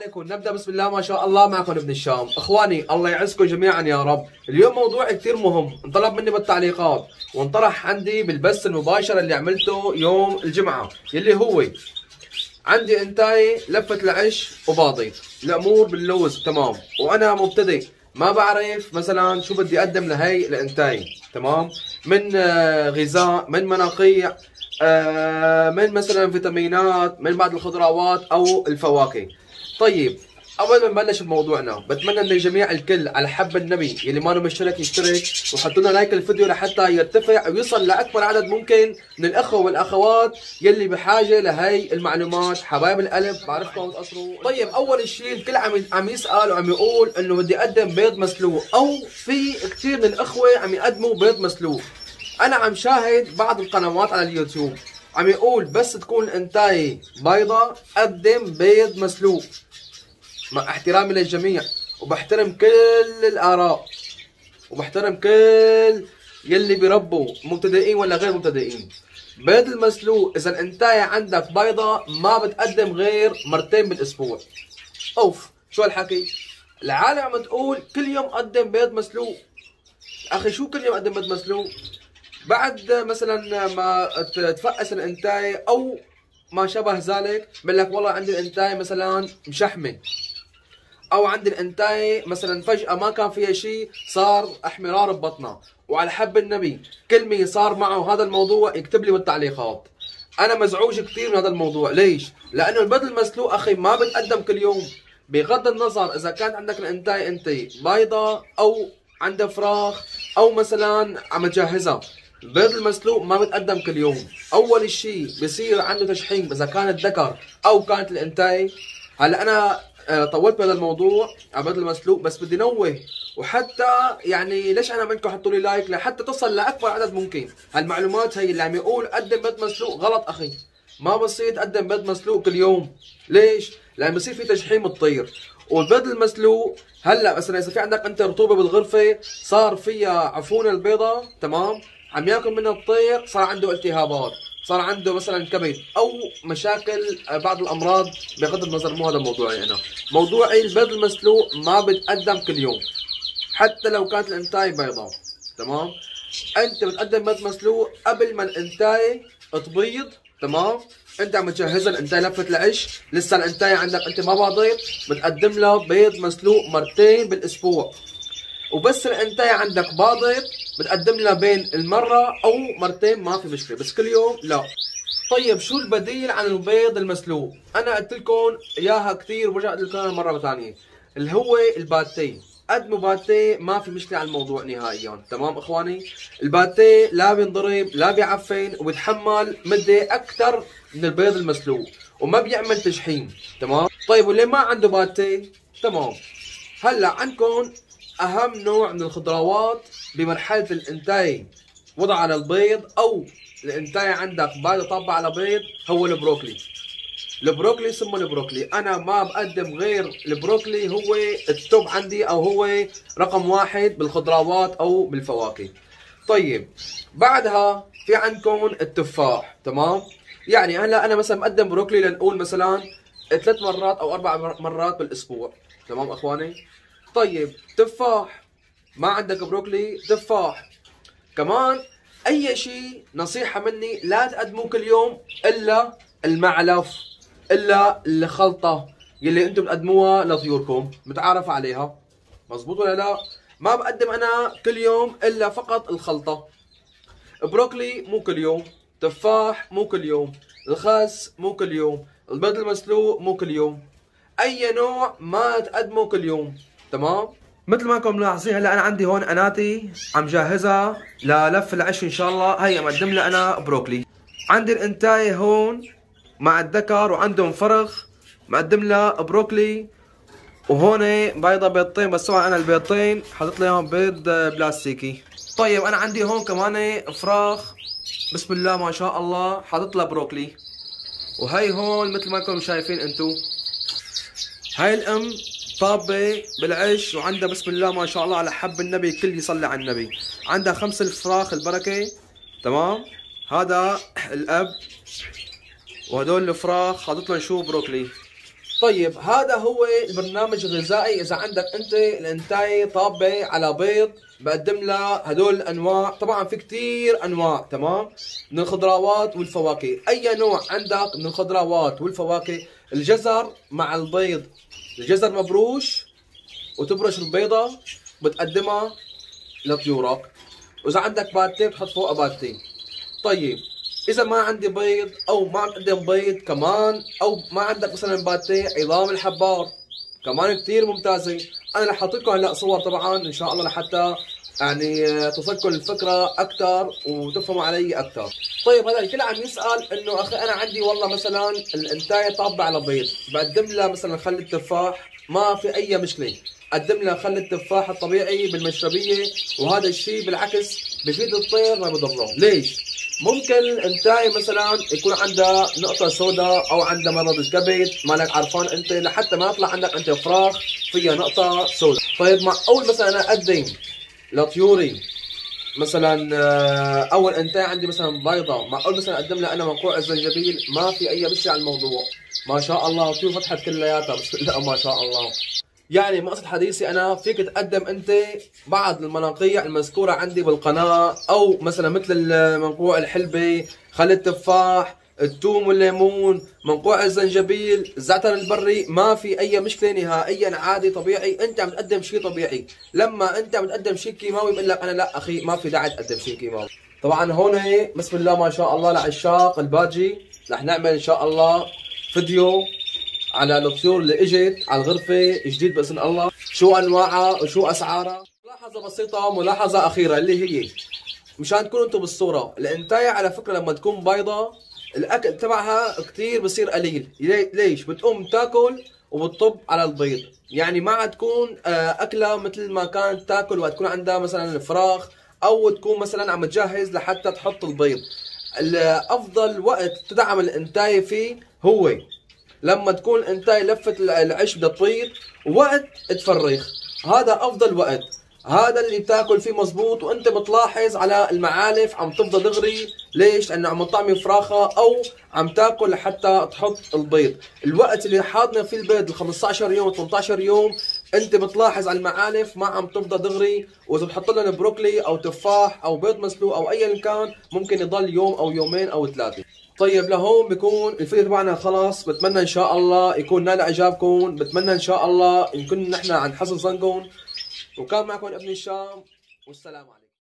عليكم. نبدأ بسم الله ما شاء الله معكم ابن الشام. إخواني الله يعزكم جميعا يا رب. اليوم موضوع كثير مهم انطلب مني بالتعليقات. وانطرح عندي بالبث المباشر اللي عملته يوم الجمعة يلي هو عندي إنتاي لفة العش وباضي الأمور باللوز تمام. وأنا مبتدئ ما بعرف مثلا شو بدي أقدم لهي الإنتاي تمام. من آه، غذاء من مناقيع آه، من مثلا فيتامينات من بعض الخضروات أو الفواكه. طيب أول ما نبلش بموضوعنا بتمنى من الجميع الكل على حب النبي يلي ما مشترك يشترك وحطوا لنا لايك الفيديو لحتى يرتفع ويصل لأكبر عدد ممكن من الأخوة والأخوات يلي بحاجة لهي المعلومات. حبايب القلب بعرفكم تقصروا طيب أول شيء الكل عم عم يسأل وعم يقول إنه بدي أقدم بيض مسلوق أو في كثير من الأخوة عم يقدموا بيض مسلوق. أنا عم شاهد بعض القنوات على اليوتيوب. عم يقول بس تكون انتاي بيضة قدم بيض مسلوق. مع احترامي للجميع وبحترم كل الآراء وبحترم كل يلي بيربوا مبتدئين ولا غير مبتدئين. بيض المسلوق إذا الانتاية عندك بيضة ما بتقدم غير مرتين بالأسبوع. أوف شو الحكي العالم عم تقول كل يوم قدم بيض مسلوق. أخي شو كل يوم قدم بيض مسلوق؟ بعد مثلا ما تفقس الإنتاي أو ما شابه ذلك بقول لك والله عندي الإنتاي مثلا مشحمه أو عند الإنتاي مثلا فجأة ما كان فيها شيء صار احمرار ببطنها وعلى حب النبي كل مين صار معه هذا الموضوع يكتب لي بالتعليقات. أنا مزعوج كثير من هذا الموضوع. ليش؟ لأنه البيض المسلوق أخي ما بتقدم كل يوم. بغض النظر إذا كانت عندك الإنتاي أنت بيضة أو عندها فراخ أو مثلا عم تجهزها. البيض المسلوق ما بتقدم كل يوم. أول شيء بصير عنده تشحيم إذا كانت ذكر أو كانت الأنثاية هلأ أنا آه، طولت بهذا الموضوع على البيض المسلوق بس بدي نوه. وحتى يعني ليش أنا منكم حطوا لي لايك؟ لحتى تصل لأكبر عدد ممكن. هالمعلومات هي اللي عم يقول قدم بيض مسلوق غلط أخي. ما بصير تقدم بيض مسلوق كل يوم. ليش؟ لأن بصير في تشحيم الطير والبيض المسلوق هلأ مثلا إذا في عندك أنت رطوبة بالغرفة صار فيها عفونه البيضة تمام؟ عم ياكل منها الطير صار عنده التهابات صار عنده مثلا كبد أو مشاكل آه، بعض الأمراض بغض النظر مو هذا موضوعي أنا. موضوعي البيض المسلوق ما بتقدم كل يوم حتى لو كانت الإنتاي بيضاء تمام؟ أنت بتقدم بيض مسلوق قبل ما الإنتاي تبيض تمام؟ أنت عم تجهزها الإنتاي لفه العش لسه الإنتاي عندك أنت ما باضت بتقدم لها بيض مسلوق مرتين بالأسبوع. وبس الإنتاي عندك باضت بتقدم لها بين المرة أو مرتين ما في مشكلة بس كل يوم لا. طيب شو البديل عن البيض المسلوق؟ أنا قلت لكم إياها كثير ورجعت لكم مرة ثانية. اللي هو الباتيه. قدموا باتيه ما في مشكلة على الموضوع نهائيا. تمام إخواني؟ الباتيه لا بينضرب لا بيعفن وبيتحمل مدة أكثر من البيض المسلوق وما بيعمل تشحيم. تمام؟ طيب واللي ما عنده باتيه؟ تمام. هلأ عندكم أهم نوع من الخضروات بمرحلة الانتاج وضع على البيض أو الانتاج عندك بعد طبع على بيض هو البروكلي. البروكلي سمه البروكلي. أنا ما بقدم غير البروكلي هو التوب عندي أو هو رقم واحد بالخضروات أو بالفواكه. طيب بعدها في عندكم التفاح تمام؟ يعني هلأ أنا مثلا مقدم بروكلي لنقول مثلا ثلاث مرات أو أربع مرات بالأسبوع تمام أخواني؟ طيب تفاح ما عندك بروكلي تفاح. كمان أي شيء نصيحة مني لا تقدموه كل يوم إلا المعلف إلا الخلطة يلي أنتم بتقدموها لطيوركم. متعارف عليها. مزبوط ولا لا؟ ما بقدم أنا كل يوم إلا فقط الخلطة. بروكلي مو كل يوم تفاح مو كل يوم الخس مو كل يوم البيض المسلوق مو كل يوم. أي نوع ما تقدمه كل يوم. تمام؟ مثل ما انكم ملاحظين هلا أنا عندي هون أناتي عم جهزها للف العش إن شاء الله. هي مقدم لها أنا بروكلي. عندي الإنتاي هون مع الذكر وعندهم فرخ. مقدم لها بروكلي. وهون بيضة بيضتين بس أنا البيضتين حاطط لهم بيض بلاستيكي. طيب أنا عندي هون كمان فراخ بسم الله ما شاء الله حاطط لها بروكلي. وهي هون مثل ما انكم شايفين انتو. هاي الأم طابة بالعش وعندها بسم الله ما شاء الله على حب النبي كل يصلي على النبي. عندها خمس الفراخ البركة تمام؟ هذا الأب وهدول الفراخ حاطط لهم شو؟ بروكلي. طيب هذا هو البرنامج الغذائي. إذا عندك أنت الأنتاي طابة على بيض بقدم لها هدول الأنواع. طبعا في كثير أنواع تمام؟ من الخضروات والفواكه. أي نوع عندك من الخضروات والفواكه؟ الجزر مع البيض. الجزر مبروش وتبرش البيضة بتقدمها لطيورك. وإذا عندك باتة بتحط فوقها باتة طيب إذا ما عندي بيض أو ما تقدم بيض كمان أو ما عندك مثلا باتيه عظام الحبار. كمان كثير ممتازة. أنا رح أحط لكم هلأ صور طبعا إن شاء الله لحتى يعني تصلكم الفكرة أكثر وتفهموا علي أكثر طيب هذا الكل عم يسأل إنه أخي أنا عندي والله مثلا الانتايه طابه على بيض بقدم لها مثلا خل التفاح. ما في أي مشكلة. قدم لها خل التفاح الطبيعي بالمشربية وهذا الشيء بالعكس بفيد الطير ما بضره ليش؟ ممكن انتاي مثلا يكون عندها نقطة سوداء أو عندها مرض الكبد مالك عرفان أنت لحتى ما يطلع عندك أنت فراخ فيها نقطة سوداء. طيب مع أول مثلا أنا أقدم لطيوري مثلا آه، أول انتاي عندي مثلا بيضة مع اول مثلا أقدم لها أنا منقوع الزنجبيل ما في أي مشي على الموضوع. ما شاء الله طيور فتحت كلياتها بسم الله ما شاء الله. يعني مقصد حديثي أنا فيك تقدم أنت بعض المناقيع المذكورة عندي بالقناة أو مثلا مثل المنقوع الحلبي خل التفاح الثوم والليمون منقوع الزنجبيل الزعتر البري ما في أي مشكلة نهائيا عادي طبيعي أنت عم تقدم شيء طبيعي. لما أنت عم تقدم شيء كيماوي بقول لك أنا لا أخي ما في داعي تقدم شيء كيماوي. طبعا هون بسم الله ما شاء الله لعشاق الباجي رح نعمل إن شاء الله فيديو على الطيور اللي إجت على الغرفة جديد بإذن الله. شو أنواعها وشو أسعارها؟ ملاحظة بسيطة ملاحظه أخيرة اللي هي مشان تكونوا أنتم بالصورة الإنتاية على فكرة لما تكون بيضة الأكل تبعها كثير بصير قليل. ليش؟ بتقوم تاكل وبتطب على البيض. يعني ما عاد تكون آه، اكلها مثل ما كانت تاكل وقت تكون عندها مثلا الفراخ أو تكون مثلا عم تجهز لحتى تحط البيض. افضل وقت تدعم الإنتاية فيه هو لما تكون انت لفت العش بدها تطير وقت تفرغ. هذا أفضل وقت. هذا اللي بتاكل فيه مزبوط وأنت بتلاحظ على المعالف عم تفضى دغري. ليش؟ لأنه عم تطعمي فراخة أو عم تاكل لحتى تحط البيض. الوقت اللي حاضنة فيه البيض ال 15 يوم 18 يوم أنت بتلاحظ على المعالف ما عم تفضى دغري. وإذا بتحط لهم بروكلي أو تفاح أو بيض مسلوق أو ايا كان ممكن يضل يوم أو يومين أو ثلاثة. طيب لهون بيكون الفيديو تبعنا خلاص. بتمنى إن شاء الله يكون نال إعجابكم. بتمنى إن شاء الله نكون نحن عن حسن ظنكم. وكان معكم أبن الشام والسلام عليكم.